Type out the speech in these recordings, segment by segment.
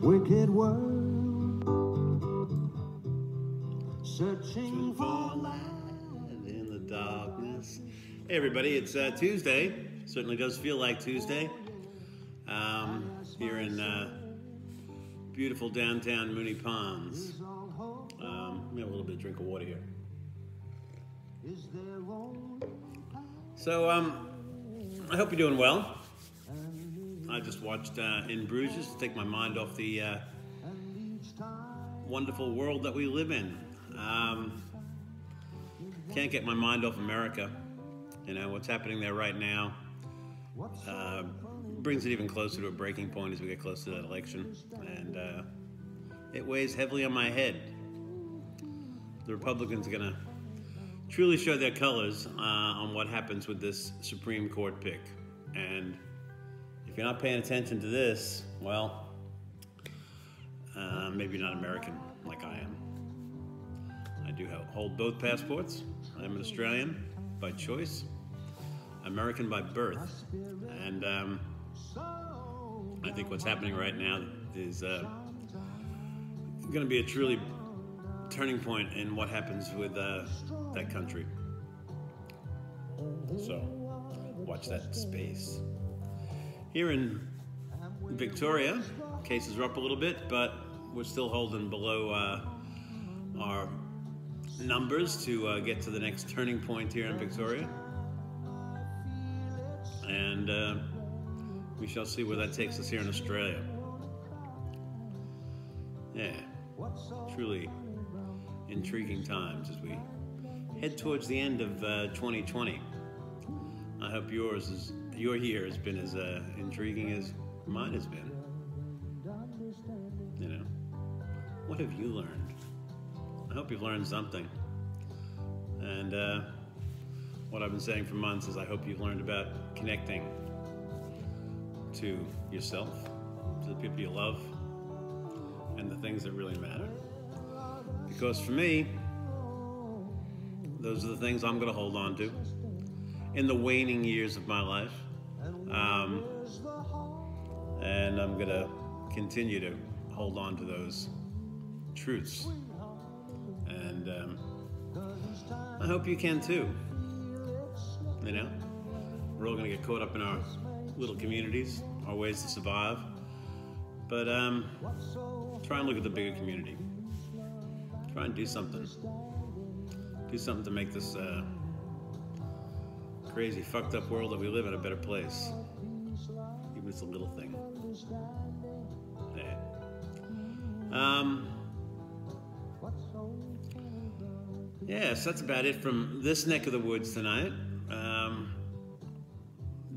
wicked world. Searching for light. in the darkness. Hey, everybody, it's uh, Tuesday. Certainly does feel like Tuesday. Um, here in uh, beautiful downtown Moonee Ponds. Um, a little bit of drink of water here. So, um, I hope you're doing well. I just watched uh, In Bruges to take my mind off the uh, wonderful world that we live in. Um, can't get my mind off America. You know, what's happening there right now uh, brings it even closer to a breaking point as we get close to that election. And uh, it weighs heavily on my head. The Republicans are going to truly show their colors uh, on what happens with this Supreme Court pick. And if you're not paying attention to this, well, uh, maybe you're not American like I am. I do ho- hold both passports. I'm an Australian by choice, American by birth. And um, I think what's happening right now is uh, going to be a truly turning point in what happens with uh, that country. So, watch that space. Here in Victoria, cases are up a little bit, but we're still holding below uh, our numbers to uh, get to the next turning point here in Victoria. And uh, we shall see where that takes us here in Australia. Yeah, truly intriguing times as we head towards the end of uh, 2020. I hope yours is your year has been as uh, intriguing as mine has been. You know, what have you learned? I hope you've learned something. And uh, what I've been saying for months is I hope you've learned about connecting to yourself, to the people you love, and the things that really matter. Because for me, those are the things I'm going to hold on to in the waning years of my life. Um, and I'm going to continue to hold on to those truths. And um, I hope you can too. You know, we're all going to get caught up in our little communities, our ways to survive. But um, try and look at the bigger community. Try and do something. Do something to make this uh, crazy, fucked up world that we live in a better place. Even it's a little thing. Yeah. Um, yes, that's about it from this neck of the woods tonight. Um,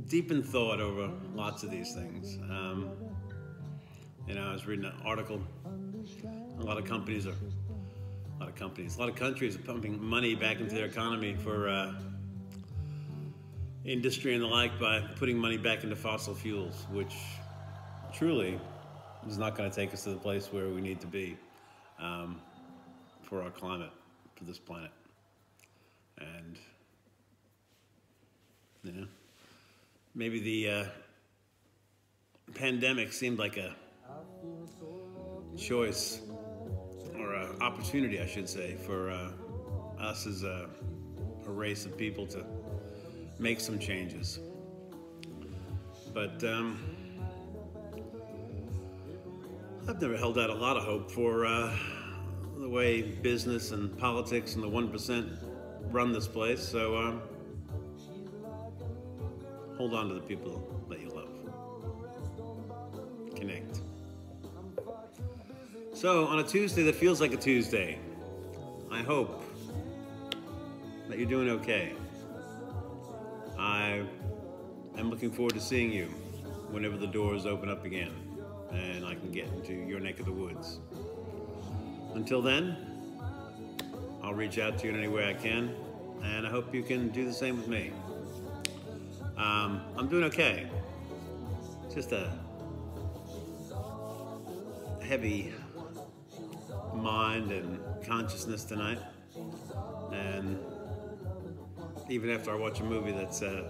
deep in thought over lots of these things. Um, you know, I was reading an article. A lot of companies are, a lot of companies, a lot of countries are pumping money back into their economy for uh, industry and the like by putting money back into fossil fuels, which truly is not going to take us to the place where we need to be um, for our climate, for this planet. And, you know, maybe the uh, pandemic seemed like a choice or an opportunity, I should say, for uh, us as a, a race of people to make some changes. But um, I've never held out a lot of hope for uh, the way business and politics and the 1% run this place. So um, hold on to the people that you love. Connect. So, on a Tuesday that feels like a Tuesday, I hope that you're doing okay. I am looking forward to seeing you whenever the doors open up again and I can get into your neck of the woods. Until then, I'll reach out to you in any way I can, and I hope you can do the same with me. Um, I'm doing okay. Just a heavy mind and consciousness tonight. And even after I watch a movie that's uh,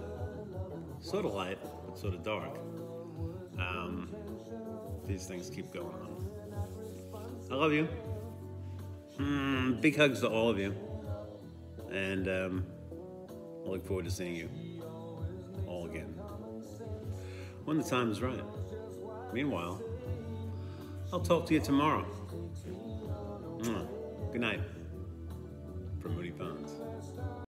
sort of light, but sort of dark, um, these things keep going on. I love you. Mm, big hugs to all of you. And um, I look forward to seeing you all again when the time is right. Meanwhile, I'll talk to you tomorrow. Good night from Moonee Ponds.